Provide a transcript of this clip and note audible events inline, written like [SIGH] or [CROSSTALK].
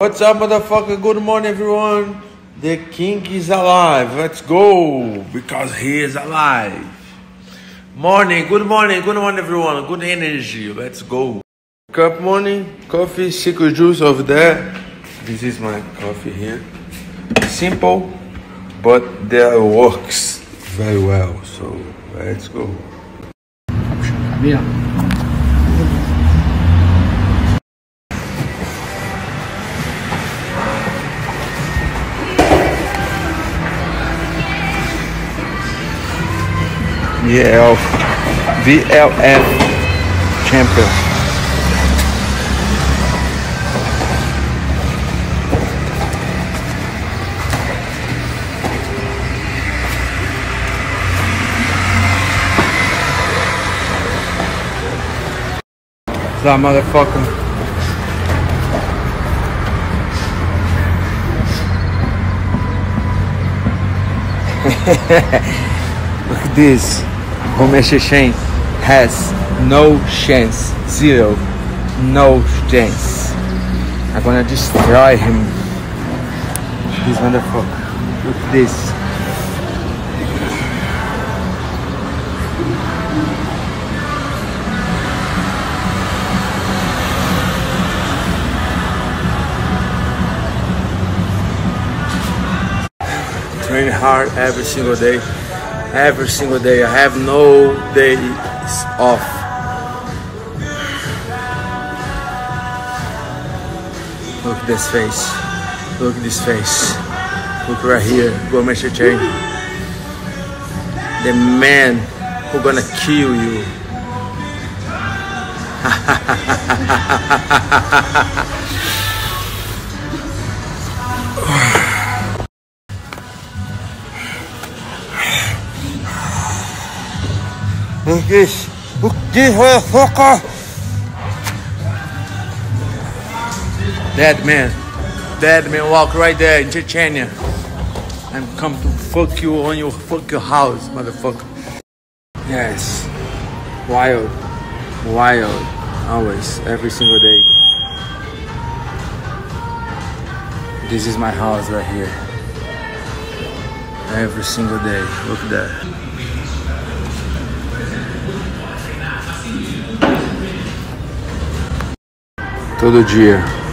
What's up, motherfucker? Good morning, everyone. The king is alive. Let's go because he is alive. Morning, good morning, good morning, everyone. Good energy. Let's go. Cup morning, coffee, secret juice over there. This is my coffee here. Simple, but that works very well. So let's go. Via. VL, VLF champion. That motherfucker. [LAUGHS] Look at this. Homer Chechen has no chance. Zero. No chance. I'm gonna destroy him. This motherfucker. with this. Train hard every single day. Every single day. I have no days off. Look at this face. Look at this face. Look right here. Gourmet Chain. The man who gonna kill you. [LAUGHS] Look this motherfucker. Dead man. Dead man walk right there in Chechnya. And come to fuck you on your fuck your house, motherfucker. Yes. Wild. Wild. Always. Every single day. This is my house right here. Every single day. Look at that. Todo dia.